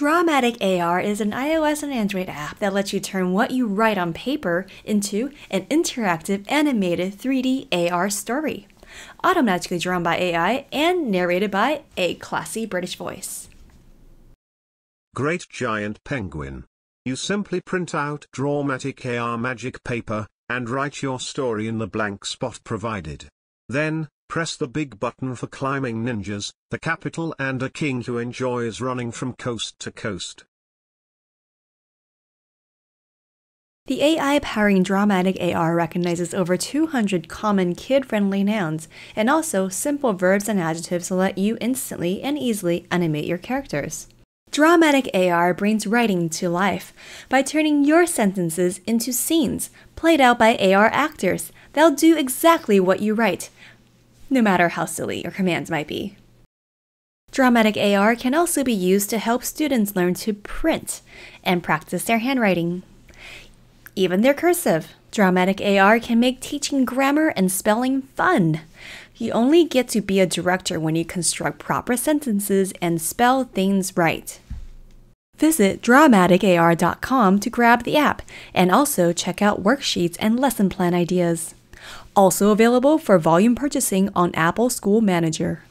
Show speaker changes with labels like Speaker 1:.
Speaker 1: Drawmatic AR is an iOS and Android app that lets you turn what you write on paper into an interactive animated 3D AR story, automatically drawn by AI and narrated by a classy British voice.
Speaker 2: Great Giant Penguin. You simply print out Drawmatic AR magic paper, and write your story in the blank spot provided. Then, press the big button for climbing ninjas, the capital and a king who enjoys running from coast to coast.
Speaker 1: The AI powering Drawmatic AR recognizes over 200 common kid friendly nouns and also simple verbs and adjectives to let you instantly and easily animate your characters. Drawmatic AR brings writing to life by turning your sentences into scenes played out by AR actors. They'll do exactly what you write, no matter how silly your commands might be. Drawmatic AR can also be used to help students learn to print and practice their handwriting. Even their cursive. Drawmatic AR can make teaching grammar and spelling fun. You only get to be a director when you construct proper sentences and spell things right. Visit drawmaticar.com to grab the app and also check out worksheets and lesson plan ideas. Also available for volume purchasing on Apple School Manager.